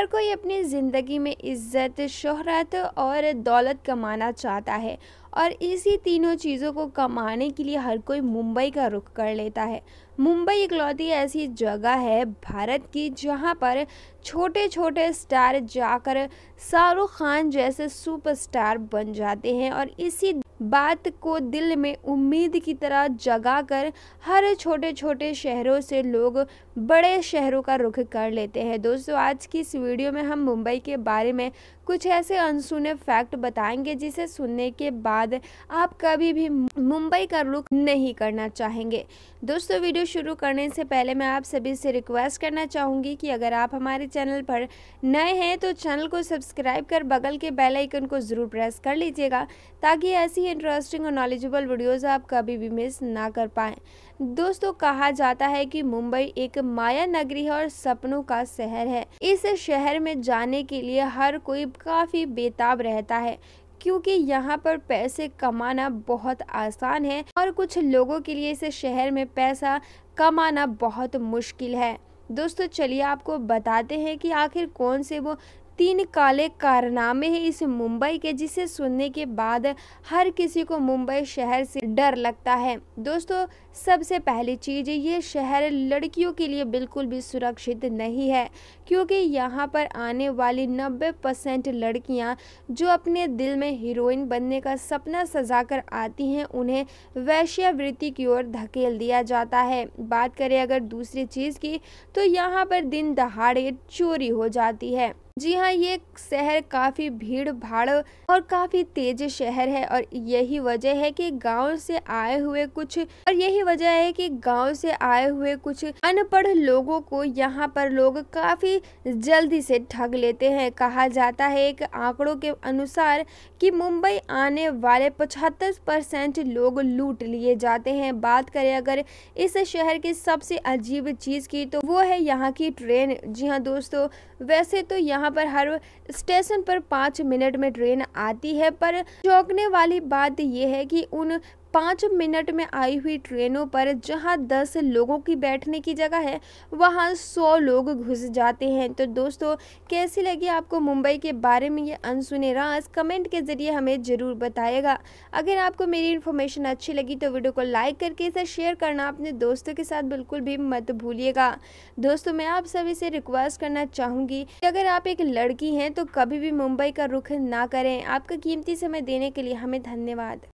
हर कोई अपनी ज़िंदगी में इज़्ज़त, शोहरत और दौलत कमाना चाहता है और इसी तीनों चीज़ों को कमाने के लिए हर कोई मुंबई का रुख कर लेता है। मुंबई इकलौती ऐसी जगह है भारत की जहाँ पर छोटे छोटे स्टार जाकर शाहरुख खान जैसे सुपरस्टार बन जाते हैं और इसी बात को दिल में उम्मीद की तरह जगाकर हर छोटे छोटे शहरों से लोग बड़े शहरों का रुख कर लेते हैं। दोस्तों, आज की इस वीडियो में हम मुंबई के बारे में कुछ ऐसे अनसुने फैक्ट बताएँगे जिसे सुनने के बाद आप कभी भी मुंबई का रुख नहीं करना चाहेंगे। दोस्तों, वीडियो शुरू करने से पहले मैं आप सभी से रिक्वेस्ट करना चाहूँगी कि अगर आप हमारे चैनल पर नए हैं तो चैनल को सब्सक्राइब कर बगल के बेल आइकन को ज़रूर प्रेस कर लीजिएगा, ताकि ऐसी इंटरेस्टिंग और नॉलेजेबल वीडियोज़ आप कभी भी मिस ना कर पाएँ। दोस्तों, कहा जाता है कि मुंबई एक माया नगरी है और सपनों का शहर है। इस शहर में जाने के लिए हर कोई काफ़ी बेताब रहता है, क्योंकि यहाँ पर पैसे कमाना बहुत आसान है और कुछ लोगों के लिए इस शहर में पैसा कमाना बहुत मुश्किल है। दोस्तों, चलिए आपको बताते हैं कि आखिर कौन से वो तीन काले कारनामे हैं इस मुंबई के, जिसे सुनने के बाद हर किसी को मुंबई शहर से डर लगता है। दोस्तों, सबसे पहली चीज़, ये शहर लड़कियों के लिए बिल्कुल भी सुरक्षित नहीं है, क्योंकि यहाँ पर आने वाली 90 परसेंट लड़कियाँ जो अपने दिल में हीरोइन बनने का सपना सजा कर आती हैं, उन्हें वैश्यावृत्ति की ओर धकेल दिया जाता है। बात करें अगर दूसरी चीज़ की तो यहाँ पर दिन दहाड़े चोरी हो जाती है। जी हाँ ये शहर काफ़ी भीड़ भाड़ और काफ़ी तेज शहर है और यही वजह है कि गाँव से आए हुए कुछ और यही वजह है कि गाँव से आए हुए कुछ अनपढ़ लोगों को यहाँ पर लोग काफ़ी जल्दी से ठग लेते हैं। कहा जाता है एक आंकड़ों के अनुसार कि मुंबई आने वाले पचहत्तर परसेंट लोग लूट लिए जाते हैं। बात करें अगर इस शहर की सबसे अजीब चीज़ की तो वो है यहाँ की ट्रेन। जी हाँ दोस्तों, वैसे तो यहाँ यहाँ पर हर स्टेशन पर पाँच मिनट में ट्रेन आती है, पर चौंकने वाली बात यह है कि उन पाँच मिनट में आई हुई ट्रेनों पर जहाँ दस लोगों की बैठने की जगह है, वहाँ सौ लोग घुस जाते हैं। तो दोस्तों, कैसी लगी आपको मुंबई के बारे में ये अनसुने राज? कमेंट के ज़रिए हमें ज़रूर बताएगा। अगर आपको मेरी इन्फॉर्मेशन अच्छी लगी तो वीडियो को लाइक करके इसे शेयर करना अपने दोस्तों के साथ बिल्कुल भी मत भूलिएगा। दोस्तों, मैं आप सभी से रिक्वेस्ट करना चाहूँगी कि अगर आप एक लड़की हैं तो कभी भी मुंबई का रुख ना करें। आपका कीमती समय देने के लिए हमें धन्यवाद।